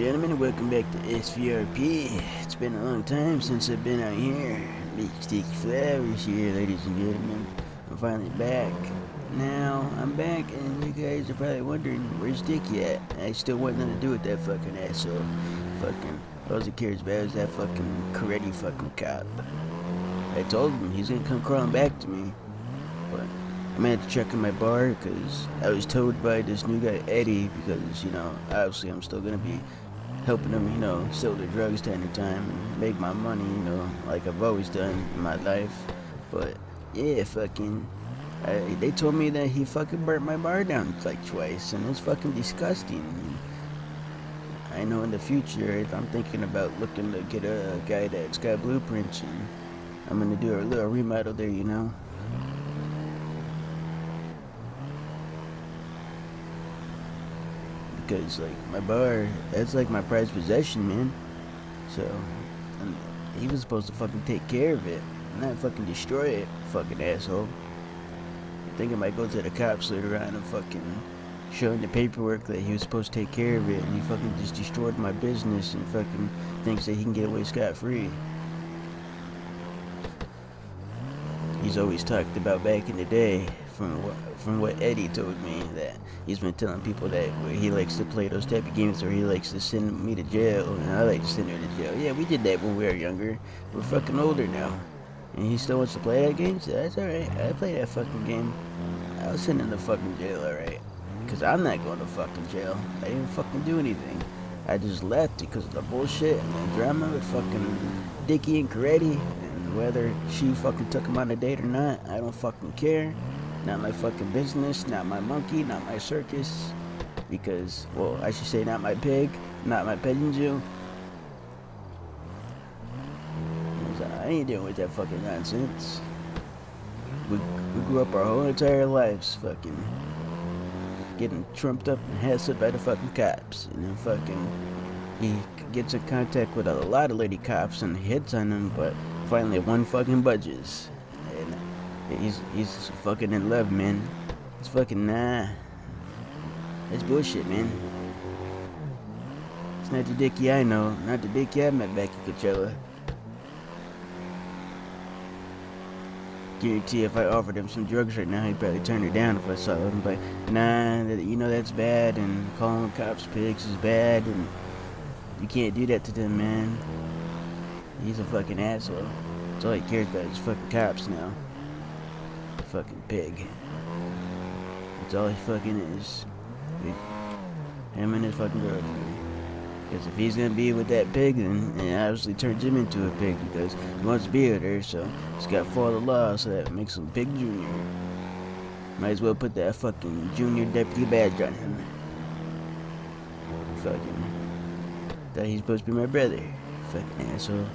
gentlemen, welcome back to SVRP. It's been a long time since I've been out here. Big sticky flowers here, ladies and gentlemen. I'm finally back. Now, I'm back, and you guys are probably wondering, where's Dicky at? I still want nothing to do with that fucking asshole. Fucking, all he cares about is that fucking karate fucking cop. I told him he's gonna come crawling back to me. But I'm gonna have to check in my bar because I was told by this new guy Eddie because you know obviously I'm still gonna be helping them, you know sell the drugs time to time and make my money you know like I've always done in my life. But yeah, fucking. I, they told me that he fucking burnt my bar down like twice, and it's fucking disgusting. I know in the future, if I'm thinking about looking to get a guy that's got blueprints, and I'm gonna do a little remodel there, you know. Because like my bar, that's like my prized possession, man. So he was supposed to fucking take care of it, not fucking destroy it, fucking asshole. I think I might go to the cops later on and fucking show him the paperwork that he was supposed to take care of it, and he fucking just destroyed my business and fucking thinks that he can get away scot free. He's always talked about back in the day from what from what Eddie told me that he's been telling people that where he likes to play those type of games or he likes to send me to jail and I like to send her to jail. Yeah, we did that when we were younger. We're fucking older now. And he still wants to play that game? So that's alright. I play that fucking game. I'll send him to fucking jail, alright. Because I'm not going to fucking jail. I didn't fucking do anything. I just left because of the bullshit and the drama with fucking Dicky and Coretti. And whether she fucking took him on a date or not, I don't fucking care. Not my fucking business, not my monkey, not my circus. Because, well, I should say not my pig, not my pigeon zoo. I ain't dealing with that fucking nonsense. We, we grew up our whole entire lives fucking getting trumped up and hassled by the fucking cops. And then fucking he gets in contact with a lot of lady cops and hits on them, but finally one fucking budges. He's he's fucking in love, man. It's fucking nah. That's bullshit, man. It's not the Dicky I know, not the Dicky I met back in Coachella. Guarantee if I offered him some drugs right now, he'd probably turn it down if I saw him. But nah, you know that's bad, and calling cops pigs is bad, and you can't do that to them, man. He's a fucking asshole. That's all he cares about is fucking cops now fucking pig. That's all he fucking is. Him and his fucking girlfriend. Because if he's gonna be with that pig, then it obviously turns him into a pig because he wants to be with her, so he's got to follow the law, so that makes him Pig Junior. Might as well put that fucking junior deputy badge on him. Fucking. Thought he's supposed to be my brother. Fucking asshole.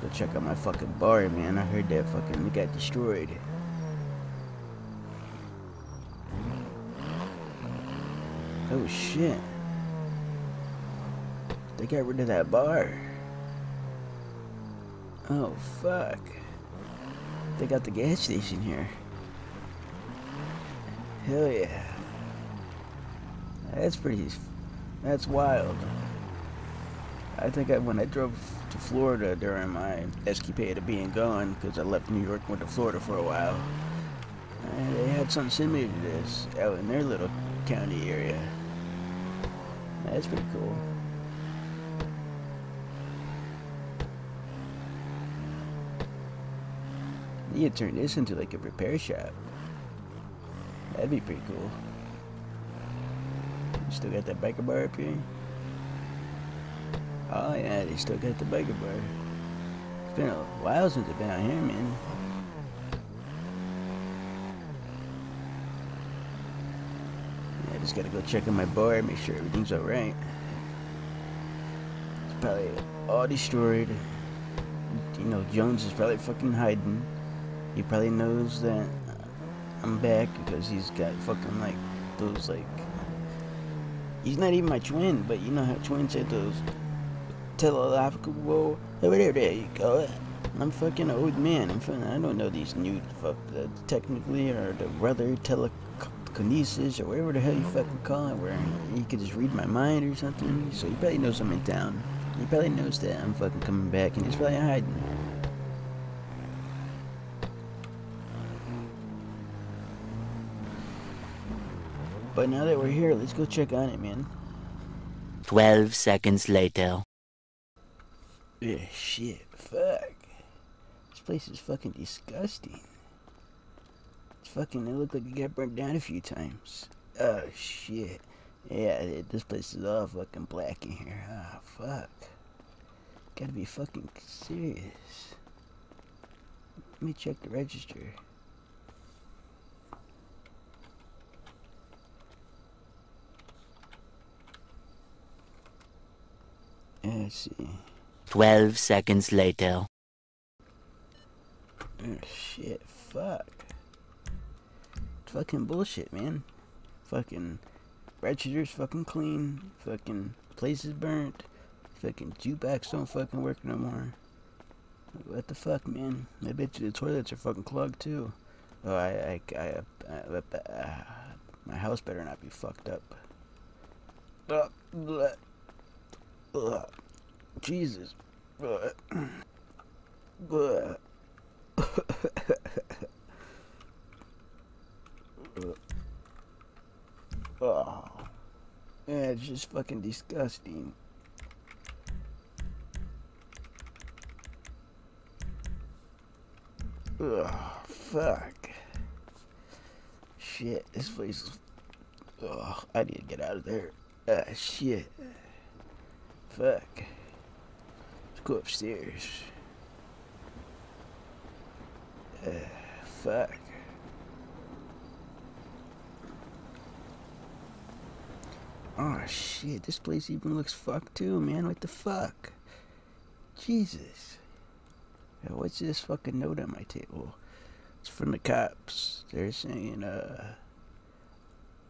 Go check out my fucking bar, man. I heard that fucking it got destroyed. Oh shit. They got rid of that bar. Oh fuck. They got the gas station here. Hell yeah. That's pretty that's wild. I think I, when I drove to Florida during my escapade of being gone, because I left New York and went to Florida for a while, and they had something similar to this out in their little county area. That's pretty cool. You could turn this into like a repair shop. That'd be pretty cool. You still got that biker bar up here? Oh yeah, they still got the biker bar. It's been a while since I've been out here, man. Yeah, I just gotta go check on my bar, make sure everything's alright. It's probably all destroyed. You know, Jones is probably fucking hiding. He probably knows that I'm back because he's got fucking like those like he's not even my twin, but you know how twins have those telegraphical. Over there, there you go. I'm fucking old man. I'm fucking, I don't know these new fuck uh, technically or the tele telekinesis or whatever the hell you fucking call it, where you could just read my mind or something. So he probably knows I'm in town. He probably knows that I'm fucking coming back, and he's probably hiding. But now that we're here, let's go check on it, man. 12 seconds later. Yeah, shit, fuck. This place is fucking disgusting. It's fucking, it looked like it got burnt down a few times. Oh, shit. Yeah, this place is all fucking black in here. Ah, oh, fuck. Gotta be fucking serious. Let me check the register. Let's see. 12 seconds later. Oh, shit, fuck. fucking bullshit, man. Fucking register's fucking clean. Fucking place is burnt. Fucking jukebox don't fucking work no more. What the fuck, man? I bet you the toilets are fucking clogged too. Oh, I, I, I, I, I uh, my house better not be fucked up. Uh, bleh. Jesus. Oh. Yeah, it's just fucking disgusting. Ugh, fuck. Shit, this place is... Oh, I need to get out of there. Ah, shit. Fuck. Let's go upstairs. Uh, fuck. Oh shit, this place even looks fucked too, man. What the fuck? Jesus. what's this fucking note on my table? It's from the cops. They're saying, uh,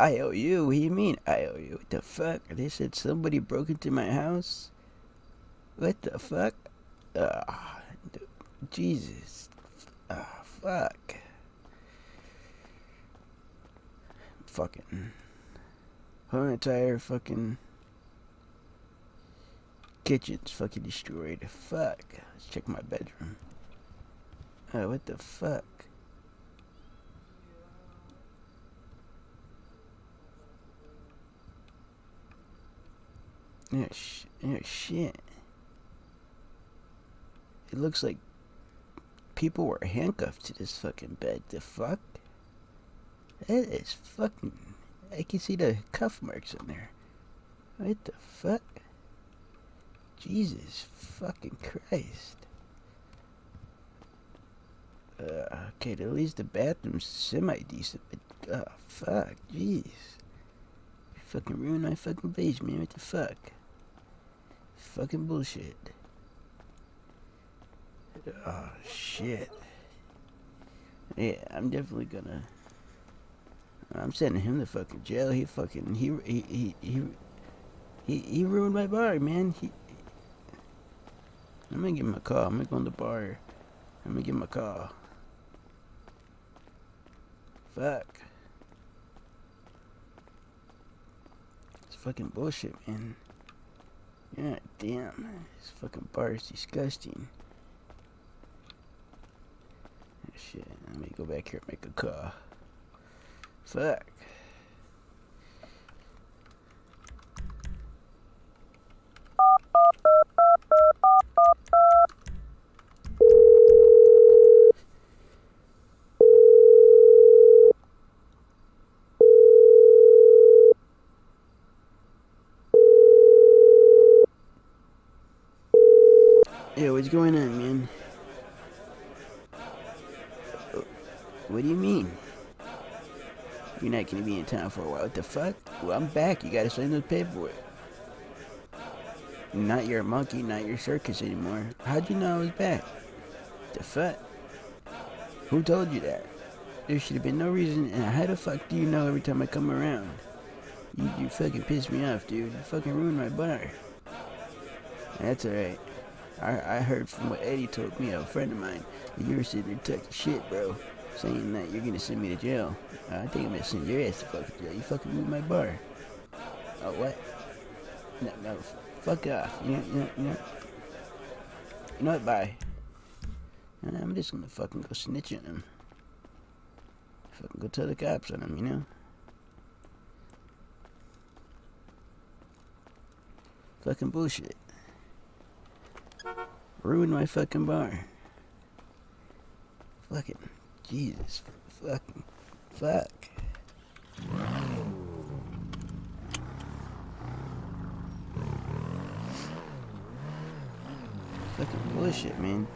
I owe you? What do you mean I owe you? What the fuck? They said somebody broke into my house? What the fuck? Uh, Jesus. Uh, fuck. Fucking. Whole entire fucking kitchen's fucking destroyed. Fuck. Let's check my bedroom. Oh, what the fuck? Yeah, sh yeah, shit. It looks like people were handcuffed to this fucking bed. The fuck? That is fucking... I can see the cuff marks on there. What the fuck? Jesus fucking Christ. Uh, okay, at least the bathroom's semi-decent, but, oh, fuck, jeez. You fucking ruined my fucking basement, what the fuck? Fucking bullshit. Oh, shit. Yeah, I'm definitely gonna... I'm sending him to fucking jail. He fucking... He... He... He... He, he, ruined my bar, man. He... I'm gonna give him a call. I'm gonna go in the bar. I'm gonna give him a call. Fuck. It's fucking bullshit, man. God damn, this fucking bar is disgusting. Shit, let me go back here and make a call. Fuck. Yeah, what's going on, man? What do you mean? You're not gonna be in town for a while. What the fuck? Well, I'm back. You gotta sign the paperwork. Not your monkey, not your circus anymore. How'd you know I was back? The fuck? Who told you that? There should have been no reason, and how the fuck do you know every time I come around? You, you fucking piss me off, dude. You fucking ruined my bar. That's alright. I, I heard from what Eddie told me, a friend of mine, you were sitting there talking shit, bro. Saying that you're gonna send me to jail. Uh, I think I'm gonna send your ass to fucking jail. You fucking moved my bar. Oh, what? No, no, fuck off. You know, you know, you know, you know what? Bye. I'm just gonna fucking go snitch on him. Fucking go tell the cops on him, you know? Fucking bullshit. Ruined my fucking bar. Fucking Jesus. Fucking fuck. Fucking bullshit, man.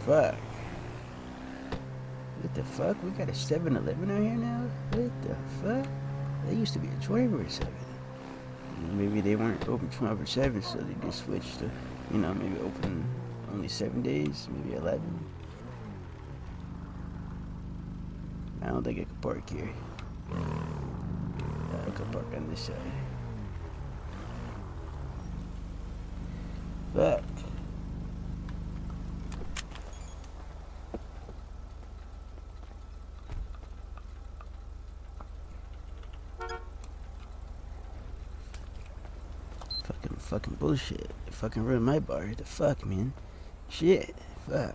Fuck. What the fuck? We got a 7-Eleven out here now? What the fuck? That used to be a 24-7. Maybe they weren't open 24-7, so they just switched to, you know, maybe open only 7 days, maybe 11. I don't think I could park here. I could park on this side. Fuck. Fucking fucking bullshit. Fucking ruined my bar. The fuck, man. Shit. Fuck.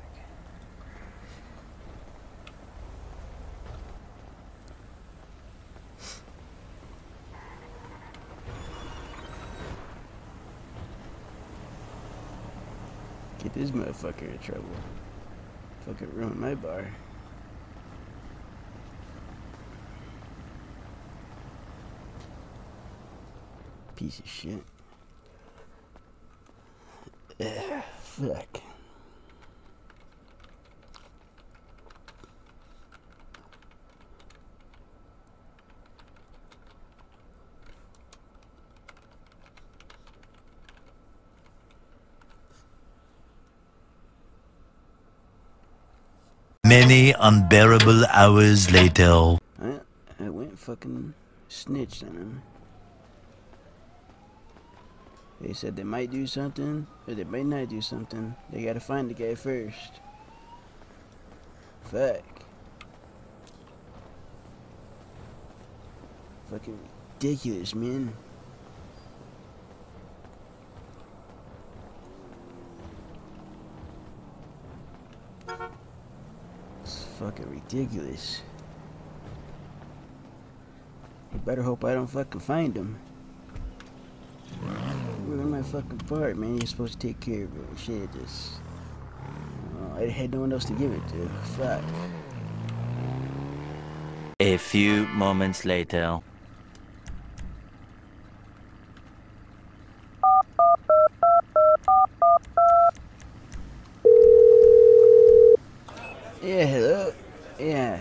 Get this motherfucker in trouble. Fucking ruin my bar. Piece of shit. Ugh, fuck. Many unbearable hours later. I, I went fucking snitched on them. They said they might do something, or they might not do something. They gotta find the guy first. Fuck. Fucking ridiculous, man. It's fucking ridiculous. You better hope I don't fucking find him. Ruin my fucking part, man. You're supposed to take care of it. Shit, just. Uh, I had no one else to give it to. Fuck. A few moments later. Yeah, hello. Yeah.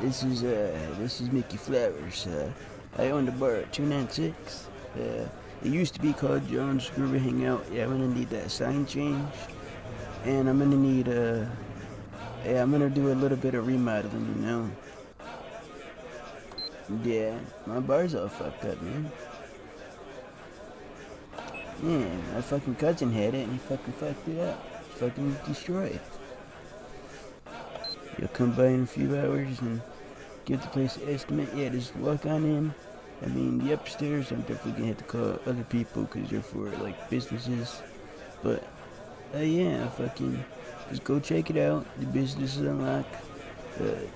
This is uh, this is Micky Flowers. Uh, I own the bar at two nine six. Uh, it used to be called John's Groovy Hangout. Yeah, I'm gonna need that sign change, and I'm gonna need uh, yeah, I'm gonna do a little bit of remodeling. You know. Yeah, my bar's all fucked up, man. Yeah, my fucking cousin had it and he fucking fucked it up. Fucking destroyed. You'll come by in a few hours and give the place an estimate. Yeah, just walk on in. I mean, the upstairs, I'm definitely gonna have to call other people because they're for like businesses. But, uh, yeah, fucking, just go check it out. The business is unlocked. Uh,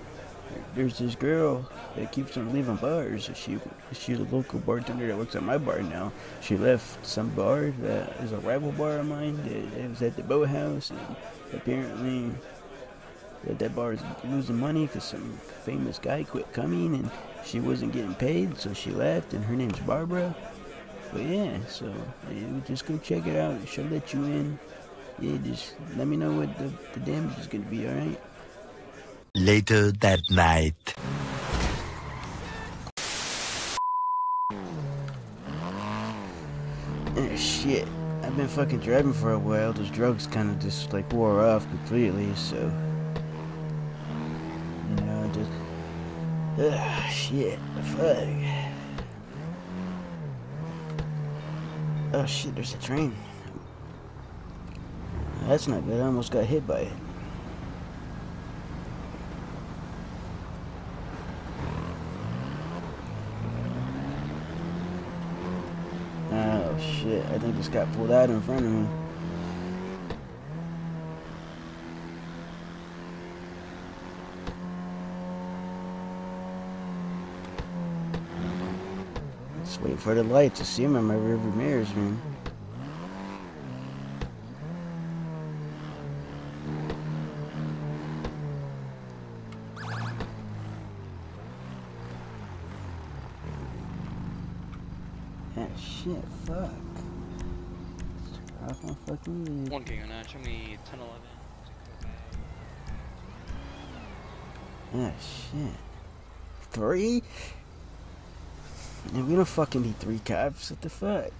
there's this girl that keeps on leaving bars. She she's a local bartender that works at my bar now. She left some bar that is a rival bar of mine. That was at the boathouse, and apparently that that bar is losing money because some famous guy quit coming and she wasn't getting paid, so she left. And her name's Barbara. But yeah, so yeah, just go check it out. She'll let you in. Yeah, just let me know what the, the damage is gonna be. All right. Later that night. Eh, shit. I've been fucking driving for a while. Those drugs kind of just like wore off completely, so. You know, just. Ugh, shit. The fuck. Oh shit, there's a train. That's not good. I almost got hit by it. Oh shit, I think this got pulled out in front of me. Just wait for the light to see him in my river mirrors, man. Ah, shit, fuck. Off my fucking lid. One king on that. Show me 10 11. Ah, shit. Three? And we don't fucking need three cops. What the fuck?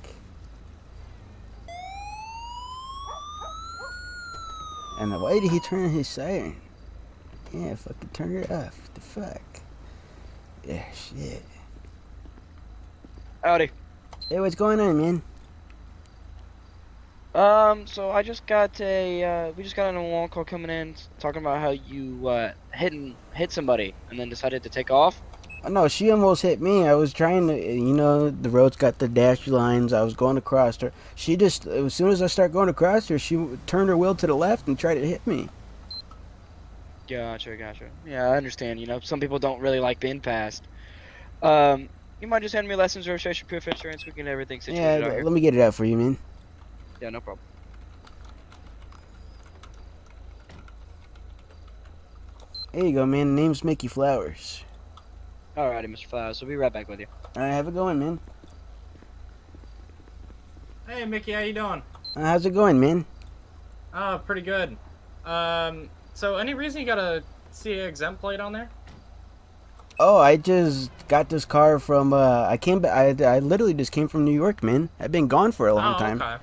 And why did he turn his siren? Yeah, fucking turn it off. What the fuck? Yeah, shit. Howdy. Hey, what's going on, man? Um, so I just got a, uh, we just got on a wall call coming in talking about how you, uh, hit and hit somebody and then decided to take off. No, she almost hit me. I was trying to, you know, the road's got the dash lines. I was going across her. She just, as soon as I start going across her, she turned her wheel to the left and tried to hit me. Gotcha, gotcha. Yeah, I understand. You know, some people don't really like being passed. Um, you might just hand me lessons, registration, proof insurance. We can get everything Yeah, situated here. let me get it out for you, man. Yeah, no problem. There you go, man. Name's Micky Flowers. Alrighty, Mr. Flowers. We'll be right back with you. All right, have it going, man. Hey Micky, how you doing? Uh, how's it going, man? Oh, pretty good. Um, so any reason you got a CA exempt plate on there? Oh, I just got this car from. Uh, I came. ba- I I literally just came from New York, man. I've been gone for a long oh, time, okay.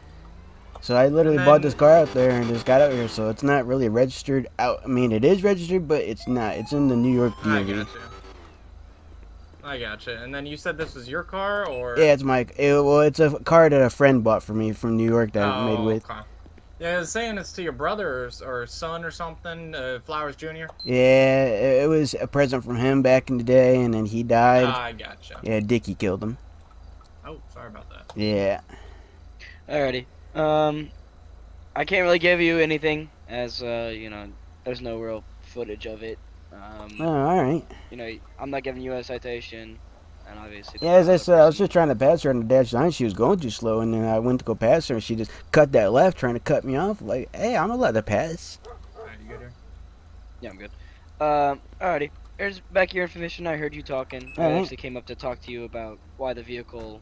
so I literally And bought this car out there and just got out here. So it's not really registered out. I mean, it is registered, but it's not. It's in the New York I DMV. Gotcha. I gotcha. And then you said this was your car, or? Yeah, it's my. It, well, it's a car that a friend bought for me from New York that I oh, made with. okay. Yeah, I was saying it's to your brother or, or son or something, uh, Flowers Jr. Yeah, it, it was a present from him back in the day, and then he died. I gotcha. yeah, Dicky killed him. Oh, sorry about that. Yeah. Alrighty. Um, I can't really give you anything as, uh, you know, there's no real footage of it. Um, Oh, all right. you know, I'm not giving you a citation, and obviously. Yeah, as I said, I was just trying to pass her on the dash line. She was going too slow, and then I went to go pass her, and she just cut that left, trying to cut me off. Like, hey, I'm allowed to pass. Alright, you good here? Yeah, I'm good. Um, alrighty. Here's back your information. I heard you talking. I Alright. actually came up to talk to you about why the vehicle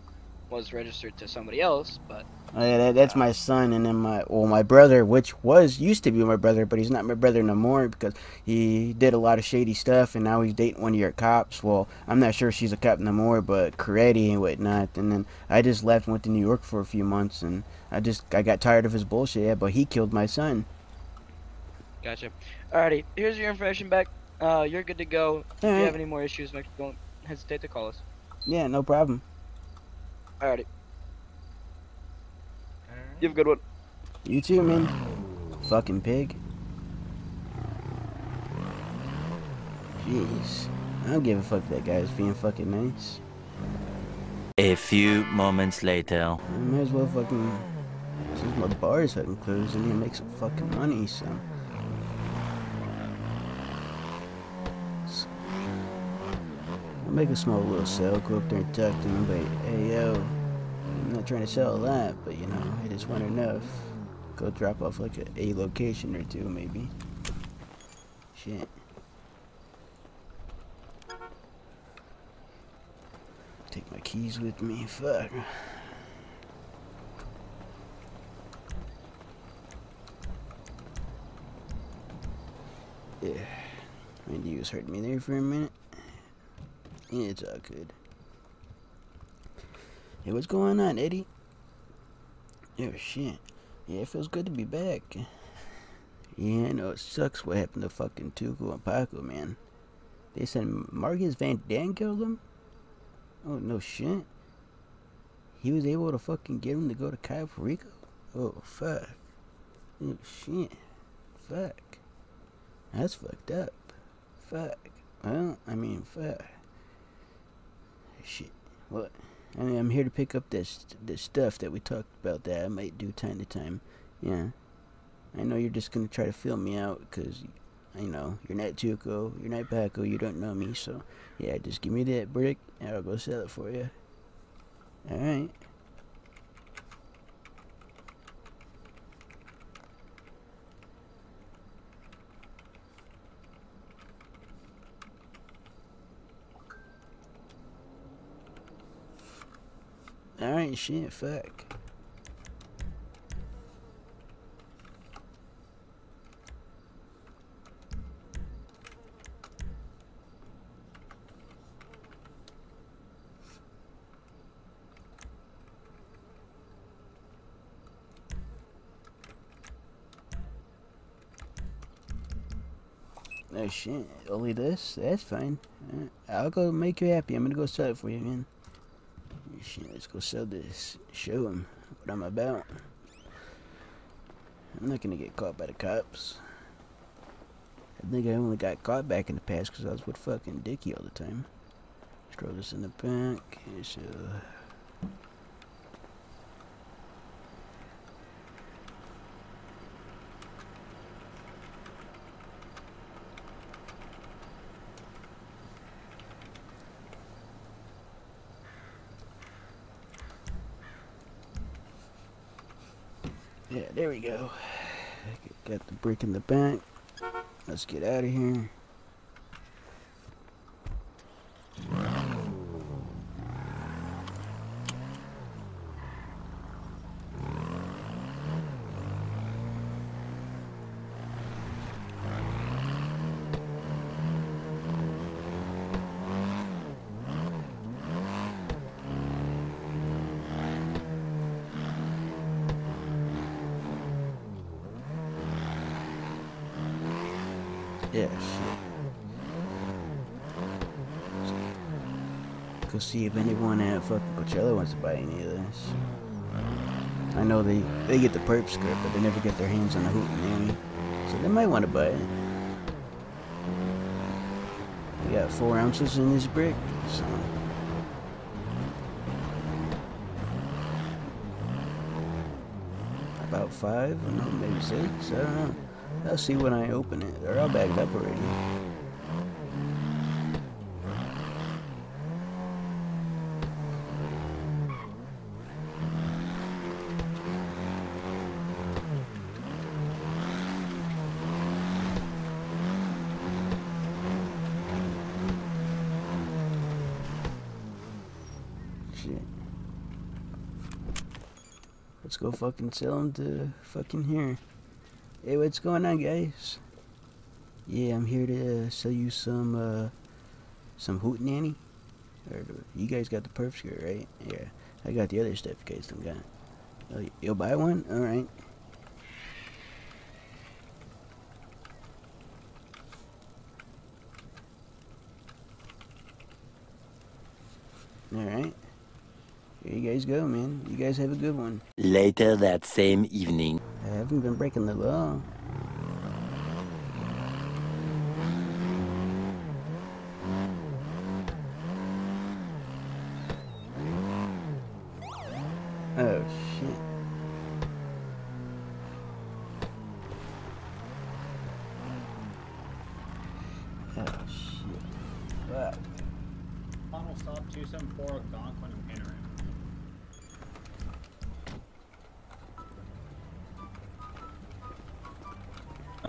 was registered to somebody else, but Oh, yeah, that, that's my son, and then my well, my brother, which was used to be my brother, but he's not my brother no more because he did a lot of shady stuff, and now he's dating one of your cops. Well, I'm not sure she's a cop no more, but karate and whatnot. And then I just left, and went to New York for a few months, and I just I got tired of his bullshit. Yeah, but he killed my son. gotcha. Alrighty. Here's your information back. Uh, you're good to go. If you have any more issues, make, don't hesitate to call us. Yeah, no problem. Alrighty. You have a good one. You too, man. Fucking pig. Jeez. I don't give a fuck if that guy's being fucking nice. A few moments later. I might as well fucking. Since my bar is fucking closed, I need to make some fucking money, so. Make a small little sale, go up there and talk to him, but hey yo, I'm not trying to sell a lot, but you know, I just want enough. Go drop off like a, a location or two, maybe. Shit. Take my keys with me, fuck. Yeah. Randy was hurting me there for a minute. Yeah, it's all good. Hey, what's going on, Eddie? Oh, shit. Yeah, it feels good to be back. Yeah, I know it sucks what happened to fucking Tuco and Paco, man. They said Marcus Van Dam killed him? Oh, no shit. he was able to fucking get him to go to Cayo Perico? Oh, fuck. Oh, shit. Fuck. That's fucked up. Fuck. Well, I mean, fuck. Shit. What? I mean, I'm here to pick up this this stuff that we talked about that I might do time to time. Yeah. I know you're just gonna try to fill me out because, you know, you're not Tuco, you're not Paco, you don't know me. So, yeah, just give me that brick and I'll go sell it for you. All right. Alright, shit, fuck. Oh shit, only this? That's fine. I'll go make you happy. I'm gonna go sell it for you, man. Shit, let's go sell this. Show him what I'm about. I'm not gonna get caught by the cops. I think I only got caught back in the past because I was with fucking Dicky all the time. Let's throw this in the back. Yeah, there we go. Got the brick in the back. Let's get out of here. Go see if anyone at fucking Coachella wants to buy any of this. I know they they get the perp skirt, but they never get their hands on the hootenanny, so they might want to buy it. We got four ounces in this brick, so. About five, no, maybe six. I don't know. I'll see when I open it. They're all bagged up already. Let's go fucking sell them to fucking here. Hey, what's going on, guys? Yeah, I'm here to sell you some, uh, some hootenanny. Or you guys got the perf skirt, right? Yeah, I got the other stuff you guys don't got. Oh, you'll buy one? Alright. All right. All right. Here you guys go, man. You guys have a good one. Later that same evening. I haven't been breaking the law.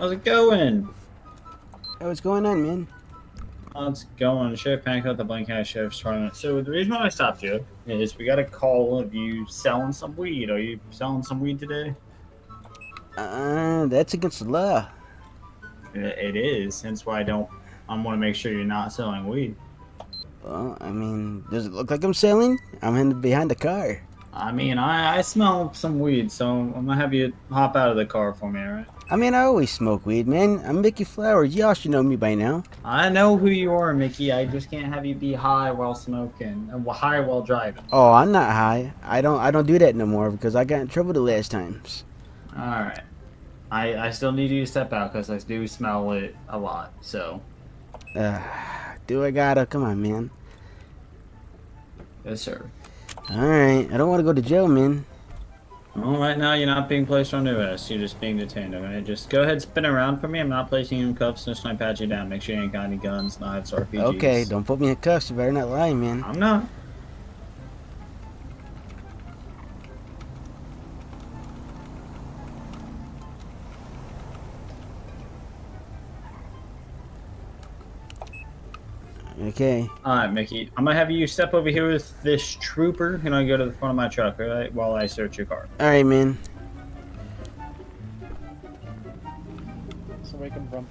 How's it going? What's going on, man? How's it going? Sheriff Panic the Blank House Sheriff's Department. So the reason why I stopped you is we got a call of you selling some weed. Are you selling some weed today? Uh, that's against the law. It it is. Hence why I don't. I want to make sure you're not selling weed. Well, I mean, does it look like I'm selling? I'm in behind the car. I mean, I, I smell some weed, so I'm gonna have you hop out of the car for me, alright? I mean, I always smoke weed, man. I'm Micky Flowers. Y'all should know me by now. I know who you are, Micky. I just can't have you be high while smoking, and high while driving. Oh, I'm not high. I don't. I don't do that no more because I got in trouble the last times. All right. I I still need you to step out because I do smell it a lot. So Uh, do I gotta? Come on, man. yes, sir. All right. I don't want to go to jail, man. Well, right now you're not being placed on arrest. You're just being detained. Okay, just go ahead, spin around for me. I'm not placing you in cuffs. Just trying to pat you down. Make sure you ain't got any guns, knives, RPGs. Okay, don't put me in cuffs. You better not lie, man. I'm not. Okay. All right, Micky. I'm gonna have you step over here with this trooper, and I go to the front of my truck, all right, while I search your car. All right, man. So where you come from?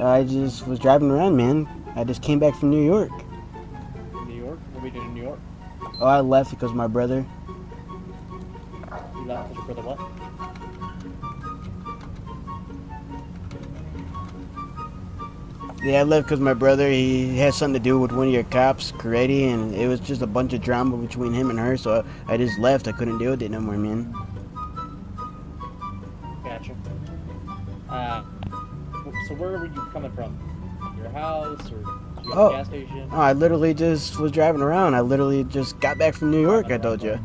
I just was driving around, man. I just came back from New York. New York? What we did in New York? Oh, I left because my brother. You left with your brother what? Yeah, I left because my brother, he had something to do with one of your cops, Karate, and it was just a bunch of drama between him and her, so I just left. I couldn't deal with it no more, man. Gotcha. Uh, so where were you coming from? Your house or you Oh. gas station? Oh, I literally just was driving around. I literally just got back from New York, I told you.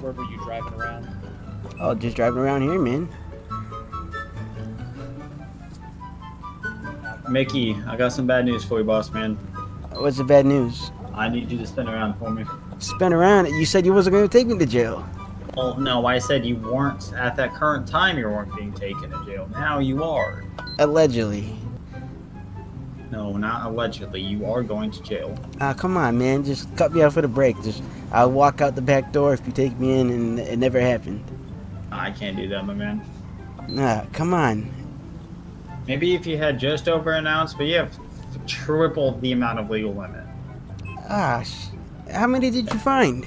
Where were you driving around? Oh, just driving around here, man. Micky, I got some bad news for you, boss man. What's the bad news? I need you to spin around for me. Spin around. You said you wasn't going to take me to jail. Well, no, I said you weren't at that current time. You weren't being taken to jail. Now you are. Allegedly. No, not allegedly. You are going to jail. Ah, come on, man. Just cut me off with a break. Just I'll walk out the back door if you take me in, and it never happened. I can't do that, my man. Nah, come on. Maybe if you had just over an ounce, but you have triple the amount of legal limit. Ah, how many did you find?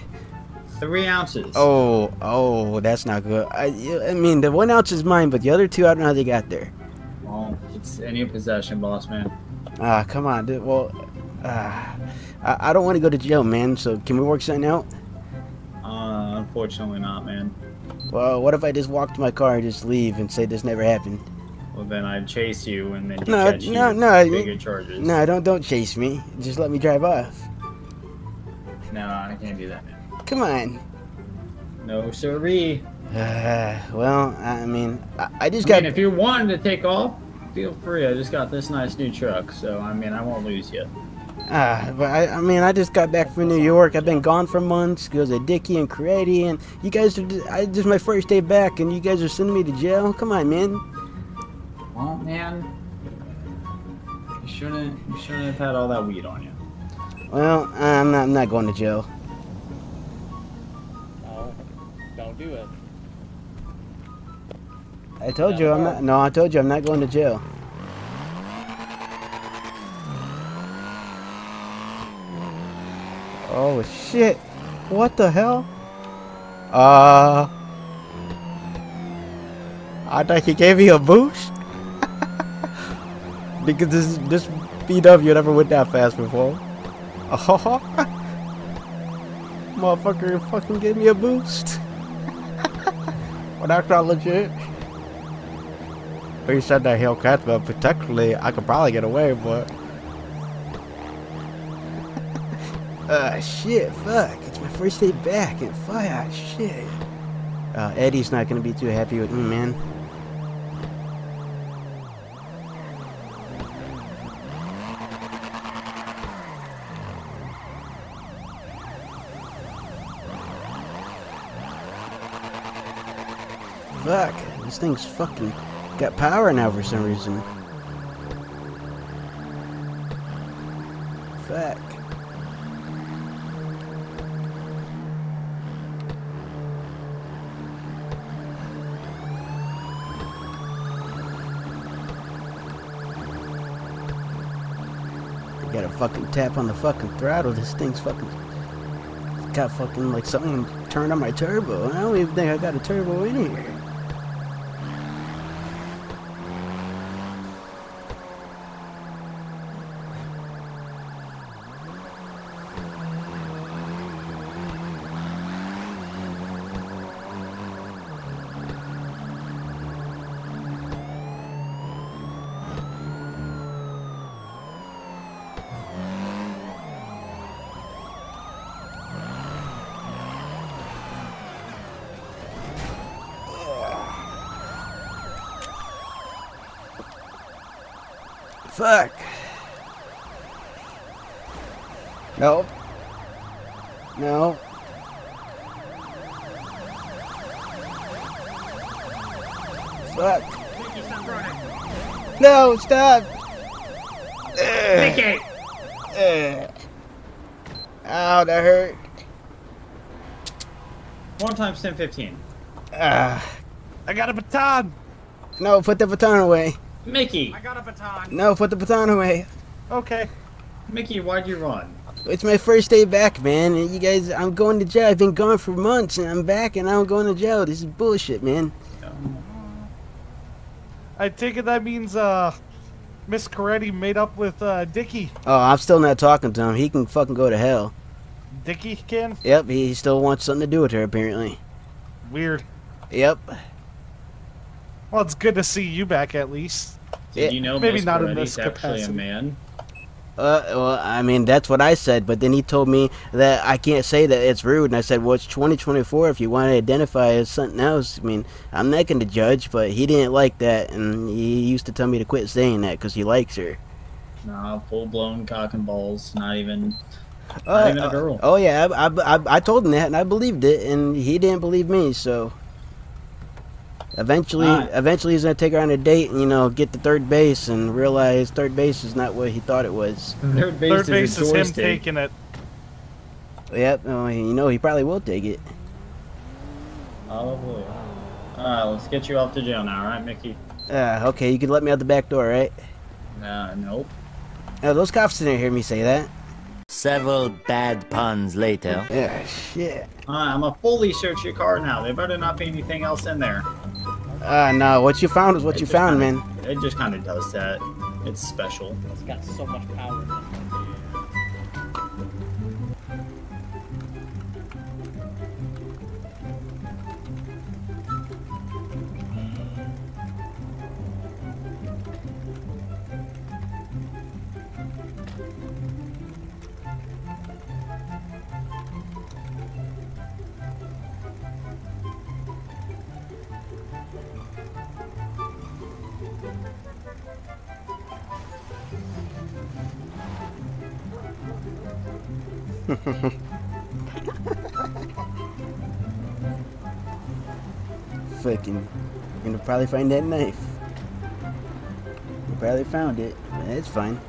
Three ounces. Oh, oh, that's not good. I, I mean, the one ounce is mine, but the other two, I don't know how they got there. Well, it's in your possession, boss man. Ah, come on. dude. Well, ah, I, I don't want to go to jail, man. So can we work something out? Uh, unfortunately not, man. Well, what if I just walk to my car and just leave and say this never happened? Well, then I'd chase you and then you No, catch no, you no, bigger charges. No, don't don't chase me. Just let me drive off. No, I can't do that, man. Come on. No, sirree. Uh, well, I mean, I, I just I got. mean, if you wanted to take off, feel free. I just got this nice new truck, so I mean, I won't lose you. Ah, but I, I mean, I just got back from New York. I've been gone for months because of Dicky and Karate, and you guys are. Just, I, is my first day back, and you guys are sending me to jail. Come on, man. Well, man, you shouldn't. You shouldn't have had all that weed on you. Well, I'm not. I'm not going to jail. No, don't do it. I told you I'm not. No, I told you I'm not going to jail. Oh shit! What the hell? Uh, I thought he gave me a boost because this this VW never went that fast before. Oh, motherfucker fucking gave me a boost. well, that's not legit. But He said that he'll catch me, but technically I could probably get away, but. uh, shit, fuck. It's my first day back, and fuck, ah, shit. Uh, Eddie's not gonna be too happy with me, man. Fuck, this thing's fucking got power now for some reason. Fuck. Gotta fucking tap on the fucking throttle. This thing's fucking got fucking like something turned on my turbo. I don't even think I got a turbo in here. Fuck. Nope. No. Fuck. Stop. No, stop. Ugh. Micky! Ugh. Ow, that hurt. One times 1015. Ah. I got a baton. No, put the baton away. Micky! I got a baton. No, put the baton away. Okay. Micky, why'd you run? It's my first day back, man. You guys, I'm going to jail. I've been gone for months, and I'm back, and I'm going to jail. This is bullshit, man. I take it that means uh, Miss Coretti made up with uh, Dicky. Oh, I'm still not talking to him. He can fucking go to hell. Dicky can. Yep, he still wants something to do with her, apparently. Weird. Yep. Well, it's good to see you back at least. Did Yeah, you know maybe Miss not in Coretti's this actually a capacity. man? Uh, well, I mean, that's what I said, but then he told me that I can't say that it's rude, and I said, well, it's 2024. If you want to identify as something else, I mean, I'm not going to judge, but he didn't like that, and he used to tell me to quit saying that because he likes her. Nah, full blown cock and balls. Not even. Uh, Not even a uh, girl. oh yeah, I, I, I, I told him that, and I believed it, and he didn't believe me. So eventually, Alright. eventually, he's gonna take her on a date, and you know, get to third base, and realize third base is not what he thought it was. Third base, Third is, base a is him joystick. taking it. Yep, oh, you know, he probably will take it. Probably. Alright, let's get you off to jail now, alright, Micky? Uh, okay, you can let me out the back door, right? Uh, nope. Uh, those cops didn't hear me say that. Several bad puns later. Yeah, shit. Alright, I'm gonna fully search your car now. There better not be anything else in there. Uh, no, what you found is what It you found, kinda- man. It just kind of does that. It's special. It's got so much power. Fucking, gonna probably find that knife. You probably found it. That's fine.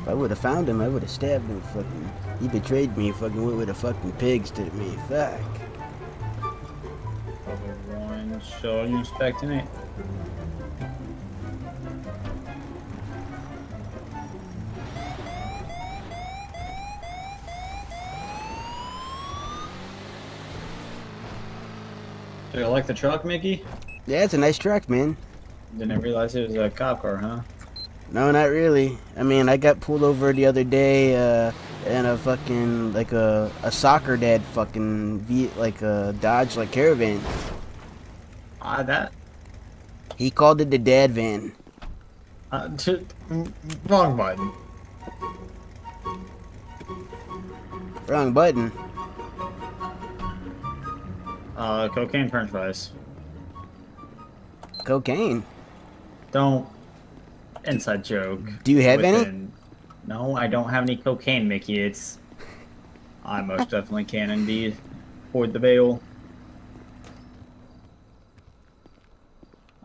If I would have found him, I would have stabbed him. Fucking, he betrayed me. Fucking went with the fucking pigs to me. Fuck. One, so you expecting it? Like the truck, Micky? Yeah, it's a nice truck, man. Didn't realize it was a cop car, huh? No, not really. I mean, I got pulled over the other day, uh, in a fucking like a a soccer dad fucking v like a Dodge like caravan. Ah, that. He called it the dad van. Uh, wrong button. Wrong button. Uh, cocaine french fries. Cocaine. Don't. Inside joke. Do you have any? No, I don't have any cocaine, Micky. It's. I most definitely can indeed. Hoard the bail.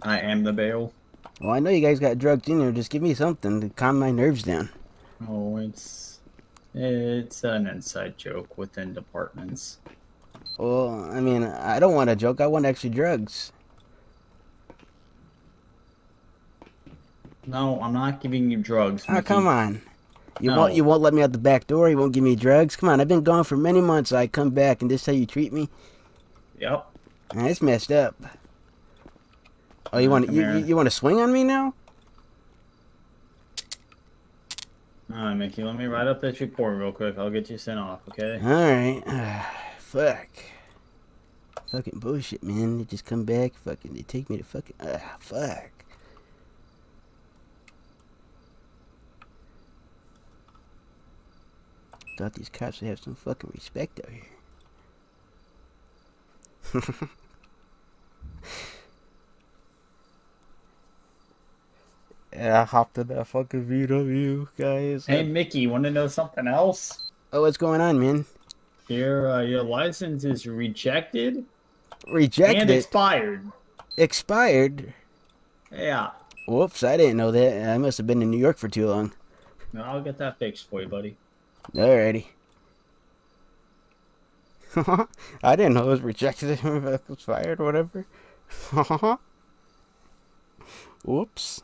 I am the bail. Well, I know you guys got drugs in there. Just give me something to calm my nerves down. Oh, it's. It's an inside joke within departments. Well, I mean, I don't want a joke. I want extra drugs. No, I'm not giving you drugs. Oh, come on. You No. won't you won't let me out the back door. You won't give me drugs. Come on, I've been gone for many months. I come back and this is how you treat me? Yep. Ah, It's messed up. Oh, you want you, you, you want to swing on me now? All right, Micky. Let me write up this report real quick. I'll get you sent off. Okay. All right. Fuck. Fucking bullshit, man. They just come back. Fucking, they take me to fucking. Ah, fuck. Thought these cops would have some fucking respect out here. yeah, I hopped in that fucking VW, guys. Hey, Micky. Want to know something else? Oh, what's going on, man? Your uh, your license is rejected Rejected. and expired. Expired. Yeah. Whoops, I didn't know that. I must have been in New York for too long. No, I'll get that fixed for you, buddy. Alrighty. I didn't know it was rejected, expired, whatever. Whoops.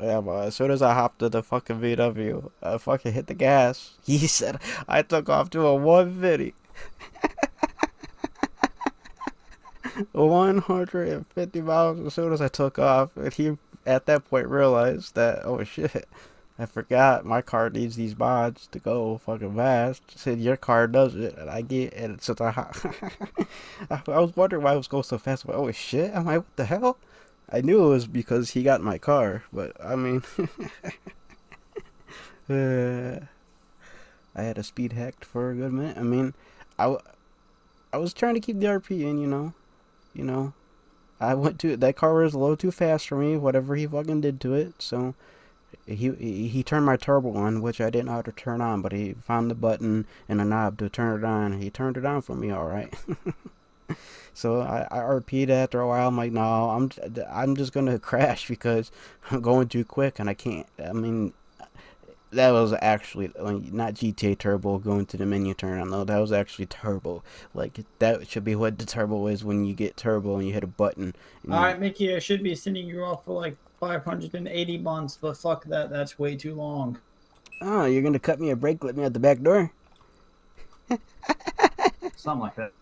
Yeah, but as soon as I hopped in the fucking VW, I fucking hit the gas. He said I took off to a 150. 150 miles as soon as I took off, and he at that point realized that oh shit, I forgot my car needs these mods to go fucking fast. Said your car does it, and I get and since I I was wondering why it was going so fast. Like, oh shit, I'm like what the hell? I knew it was because he got my car, but I mean, uh, I had a speed hacked for a good minute. I mean, I, I was trying to keep the RP in, you know, you know. I went to that car was a little too fast for me. Whatever he fucking did to it, so he he, he turned my turbo on, which I didn't know how to turn on, but he found the button and a knob to turn it on. He turned it on for me, all right. so I, I RP'd after a while. I'm like, no, I'm I'm just gonna crash because I'm going too quick and I can't. I mean, that was actually like, not GTA Turbo going to the menu turn on. No, that was actually Turbo. Like that should be what the Turbo is when you get Turbo and you hit a button. and All you- right, Micky. I should be sending you off for like 580 months, but fuck that. That's way too long. Oh, you're gonna cut me a break, let me out the back door? Something like that.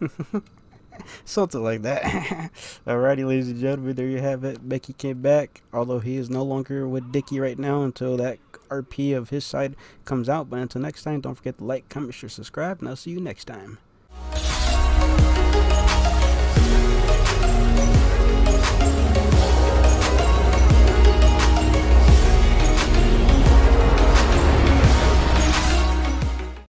Something like that. Alrighty, ladies and gentlemen, there you have it. Micky came back, although he is no longer with Dicky right now until that RP of his side comes out. But until next time, don't forget to like, comment, share, subscribe, and I'll see you next time.